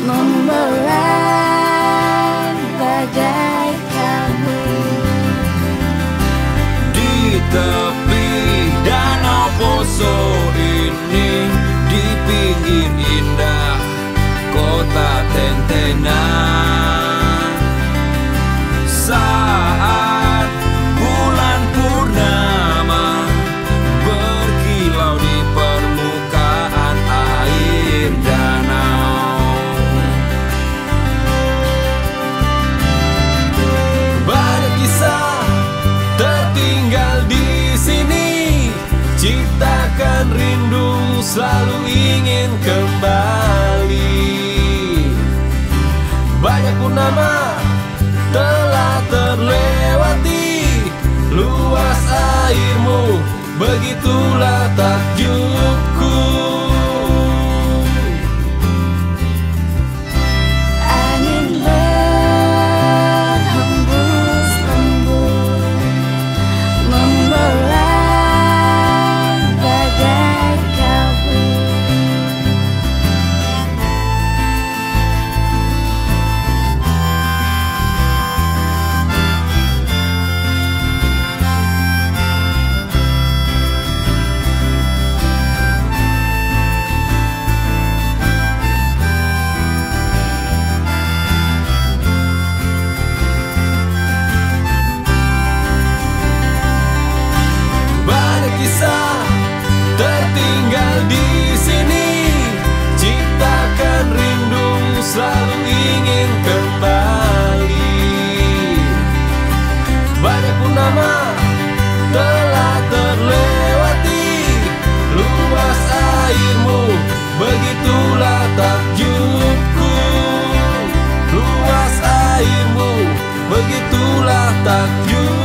Membelah bagai kamu. Di tepi danau poso ini Di pinggir indah kota Tentenang dan rindu selalu ingin kembali. that you